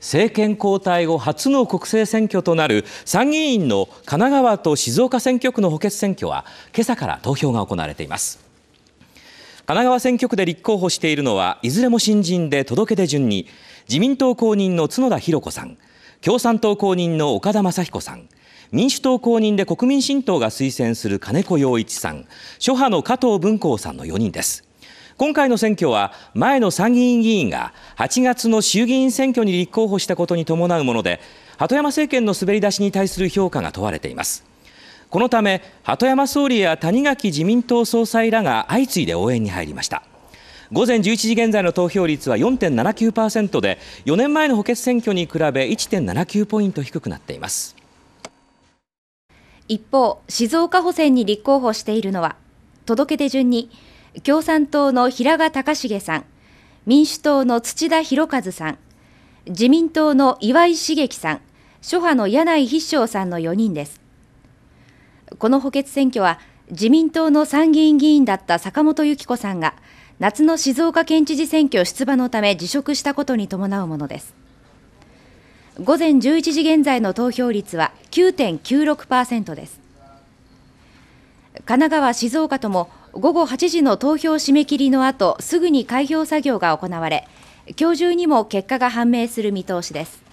政権交代後初の国政選挙となる参議院の神奈川と静岡選挙区の補欠選挙は今朝から投票が行われています。神奈川選挙区で立候補しているのはいずれも新人で届け出順に自民党公認の角田博子さん共産党公認の岡田正彦さん民主党公認で国民新党が推薦する金子洋一さん諸派の加藤文光さんの4人です。今回の選挙は前の参議院議員が8月の衆議院選挙に立候補したことに伴うもので鳩山政権の滑り出しに対する評価が問われています。このため鳩山総理や谷垣自民党総裁らが相次いで応援に入りました。午前11時現在の投票率は4.79%で4年前の補欠選挙に比べ1.79ポイント低くなっています。一方静岡補選に立候補しているのは届け出順に共産党の平賀隆重さん、民主党の土田博和さん、自民党の岩井茂樹さん、諸派の柳井必勝さんの4人です。この補欠選挙は自民党の参議院議員だった坂本由紀子さんが夏の静岡県知事選挙出馬のため辞職したことに伴うものです。午前11時現在の投票率は9.96%です。神奈川、静岡とも午後8時の投票締め切りの後すぐに開票作業が行われ今日中にも結果が判明する見通しです。